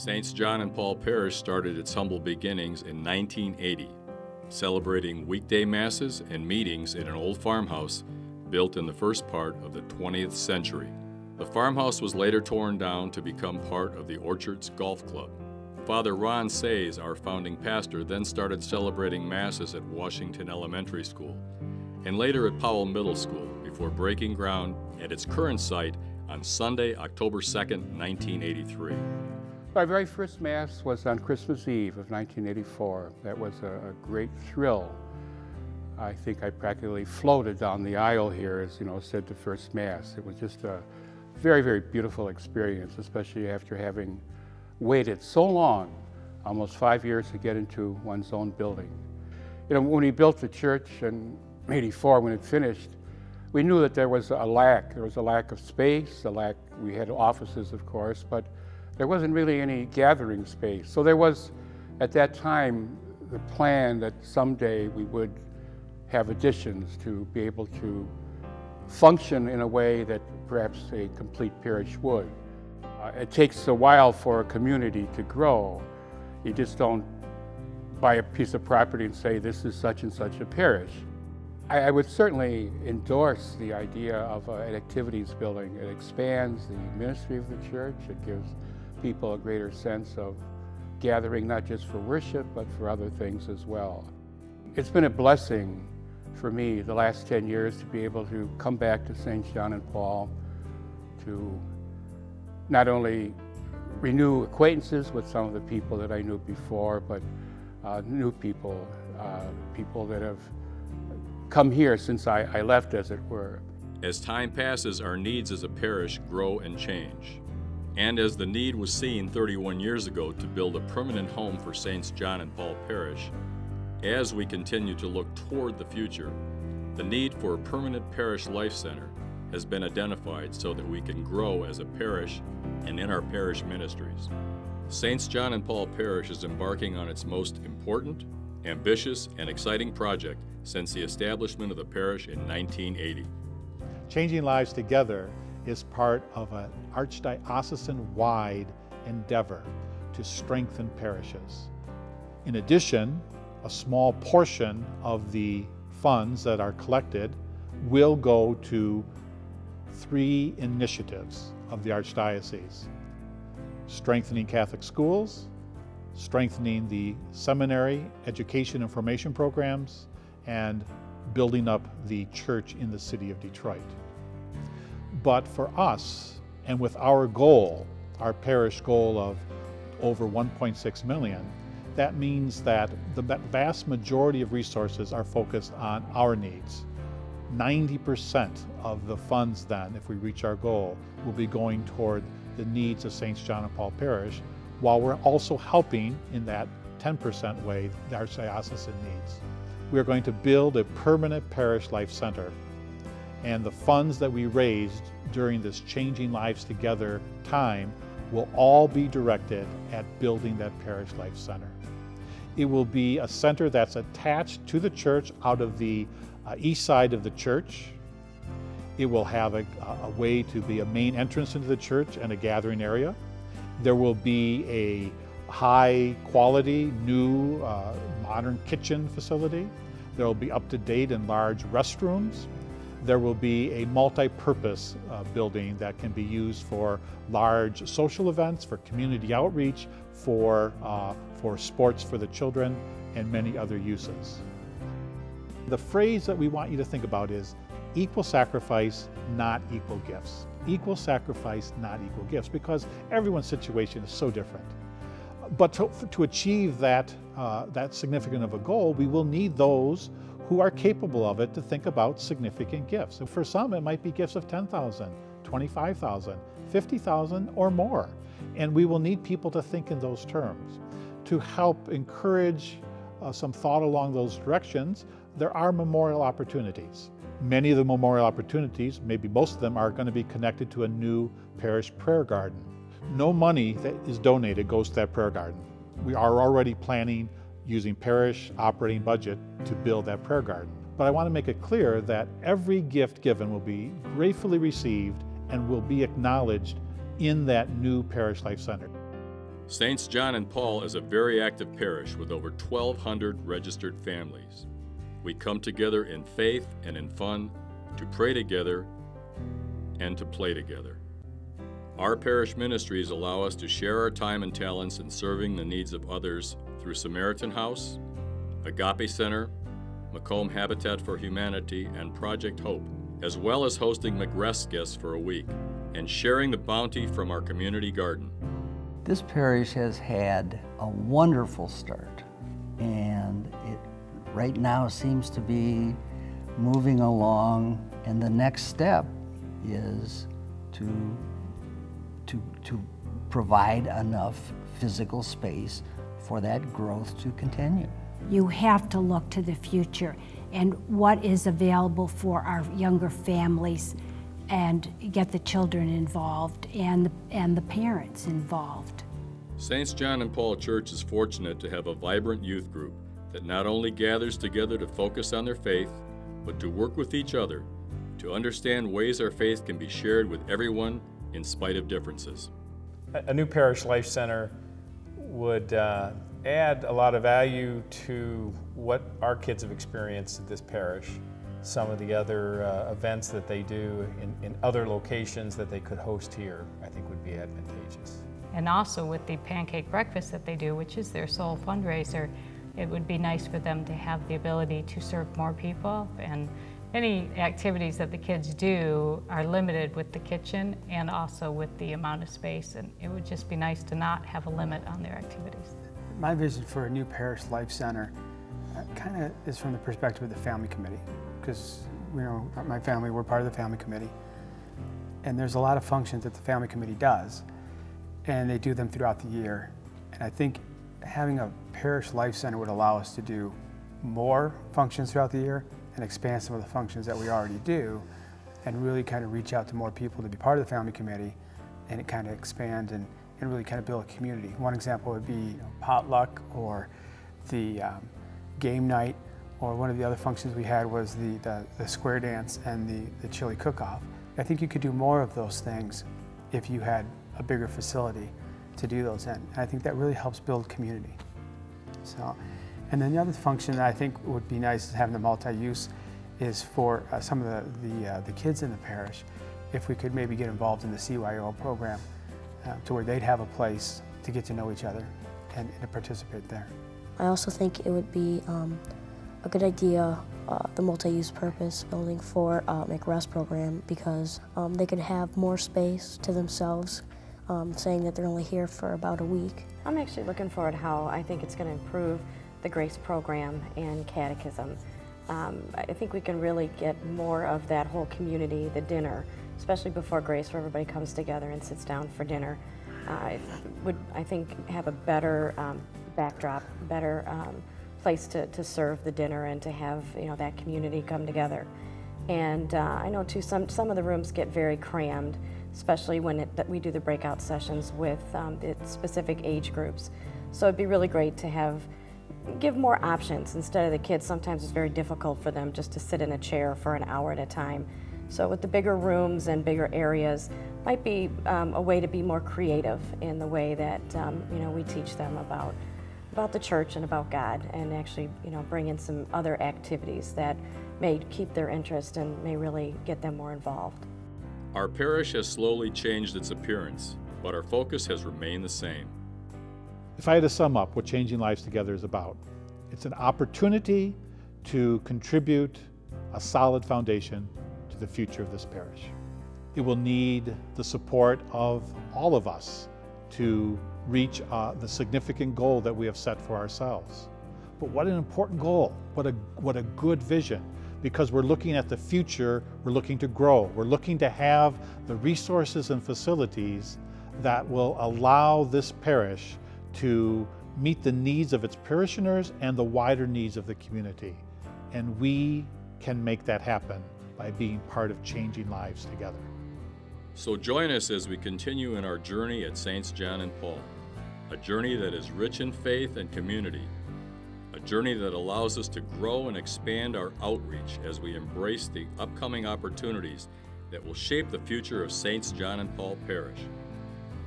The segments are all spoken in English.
Saints John and Paul Parish started its humble beginnings in 1980, celebrating weekday masses and meetings in an old farmhouse built in the first part of the 20th century. The farmhouse was later torn down to become part of the Orchards Golf Club. Father Ron Says, our founding pastor, then started celebrating masses at Washington Elementary School and later at Powell Middle School before breaking ground at its current site on Sunday, October 2, 1983. My very first Mass was on Christmas Eve of 1984. That was a, a, great thrill. I think I practically floated down the aisle here as, you know, said the first Mass. It was just a very, very beautiful experience, especially after having waited so long, almost five years to get into one's own building. You know, when we built the church in 84, when it finished, we knew that there was a lack. There was a lack of space, a lack, we had offices, of course, but there wasn't really any gathering space. So there was, at that time, the plan that someday we would have additions to be able to function in a way that perhaps a complete parish would. Uh, it takes a while for a community to grow. You just don't buy a piece of property and say, this is such and such a parish. I, I would certainly endorse the idea of uh, an activities building. It expands the ministry of the church. It gives people a greater sense of gathering not just for worship, but for other things as well. It's been a blessing for me the last 10 years to be able to come back to St. John and Paul to not only renew acquaintances with some of the people that I knew before, but uh, new people, uh, people that have come here since I, I left, as it were. As time passes, our needs as a parish grow and change. And as the need was seen 31 years ago to build a permanent home for Saints John and Paul Parish, as we continue to look toward the future, the need for a permanent parish life center has been identified so that we can grow as a parish and in our parish ministries. Saints John and Paul Parish is embarking on its most important, ambitious, and exciting project since the establishment of the parish in 1980. Changing Lives Together is part of an archdiocesan-wide endeavor to strengthen parishes. In addition, a small portion of the funds that are collected will go to three initiatives of the Archdiocese. Strengthening Catholic schools, strengthening the seminary education information programs, and building up the church in the city of Detroit. But for us, and with our goal, our parish goal of over 1.6 million, that means that the vast majority of resources are focused on our needs. 90% of the funds then, if we reach our goal, will be going toward the needs of St. John and Paul Parish, while we're also helping in that 10% way the Archdiocesan needs. We are going to build a permanent parish life center and the funds that we raised during this Changing Lives Together time will all be directed at building that parish life center. It will be a center that's attached to the church out of the uh, east side of the church. It will have a, a, way to be a main entrance into the church and a gathering area. There will be a high quality, new, uh, modern kitchen facility. There will be up-to-date and large restrooms. There will be a multi-purpose uh, building that can be used for large social events, for community outreach, for, uh, for sports for the children, and many other uses. The phrase that we want you to think about is equal sacrifice, not equal gifts. Equal sacrifice, not equal gifts, because everyone's situation is so different. But to, to achieve that, uh, that significant of a goal, we will need those who are capable of it to think about significant gifts. For some, it might be gifts of 10,000, 25,000, 50,000 or more. And we will need people to think in those terms. To help encourage uh, some thought along those directions, there are memorial opportunities. Many of the memorial opportunities, maybe most of them, are going to be connected to a new parish prayer garden. No money that is donated goes to that prayer garden. We are already planning using parish operating budget to build that prayer garden. But I want to make it clear that every gift given will be gratefully received and will be acknowledged in that new parish life center. Saints John and Paul is a very active parish with over 1,200 registered families. We come together in faith and in fun to pray together and to play together. Our parish ministries allow us to share our time and talents in serving the needs of others through Samaritan House, Agape Center, Macomb Habitat for Humanity, and Project Hope, as well as hosting McRest for a week and sharing the bounty from our community garden. This parish has had a wonderful start, and it right now seems to be moving along, and the next step is to to, to provide enough physical space for that growth to continue. You have to look to the future and what is available for our younger families and get the children involved and the, and the parents involved. Saints John and Paul Church is fortunate to have a vibrant youth group that not only gathers together to focus on their faith, but to work with each other to understand ways our faith can be shared with everyone in spite of differences. A new parish life center would uh, add a lot of value to what our kids have experienced at this parish. Some of the other uh, events that they do in, in other locations that they could host here, I think would be advantageous. And also with the pancake breakfast that they do, which is their sole fundraiser, it would be nice for them to have the ability to serve more people and any activities that the kids do are limited with the kitchen and also with the amount of space, and it would just be nice to not have a limit on their activities. My vision for a new parish life center uh, kind of is from the perspective of the family committee, because you know my family, we're part of the family committee, and there's a lot of functions that the family committee does, and they do them throughout the year, and I think having a parish life center would allow us to do more functions throughout the year and expand some of the functions that we already do and really kind of reach out to more people to be part of the family committee and it kind of expand and, and really kind of build a community. One example would be potluck or the um, game night or one of the other functions we had was the, the, the square dance and the, the chili cook-off. I think you could do more of those things if you had a bigger facility to do those in. And I think that really helps build community. So, and then the other function that I think would be nice is having the multi-use is for uh, some of the, the, uh, the, kids in the parish, if we could maybe get involved in the CYO program uh, to where they'd have a place to get to know each other and, and to participate there. I also think it would be um, a good idea, uh, the multi-use purpose building for uh, McRest program because um, they could have more space to themselves, um, saying that they're only here for about a week. I'm actually looking forward to how I think it's going to improve the GRACE program and catechism. Um, I think we can really get more of that whole community, the dinner, especially before Grace, where everybody comes together and sits down for dinner. Uh, would, I think, have a better um, backdrop, better um, place to, to serve the dinner and to have you know that community come together. And uh, I know too, some, some of the rooms get very crammed, especially when it, we do the breakout sessions with um, specific age groups. So it'd be really great to have give more options instead of the kids. Sometimes it's very difficult for them just to sit in a chair for an hour at a time. So with the bigger rooms and bigger areas, might be um, a way to be more creative in the way that um, you know we teach them about about the church and about God, and actually you know bring in some other activities that may keep their interest and may really get them more involved. Our parish has slowly changed its appearance, but our focus has remained the same. If I had to sum up what Changing Lives Together is about, it's an opportunity to contribute a solid foundation to the future of this parish. It will need the support of all of us to reach uh, the significant goal that we have set for ourselves. But what an important goal, what a, what a good vision, because we're looking at the future, we're looking to grow, we're looking to have the resources and facilities that will allow this parish to meet the needs of its parishioners and the wider needs of the community. And we can make that happen by being part of changing lives together. So join us as we continue in our journey at Saints John and Paul, a journey that is rich in faith and community, a journey that allows us to grow and expand our outreach as we embrace the upcoming opportunities that will shape the future of Saints John and Paul Parish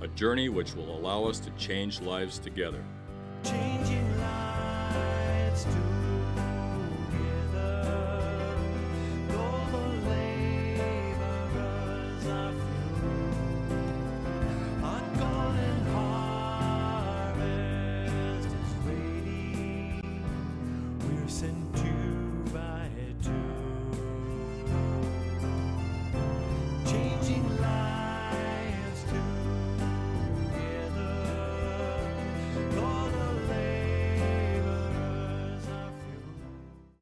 a journey which will allow us to change lives together.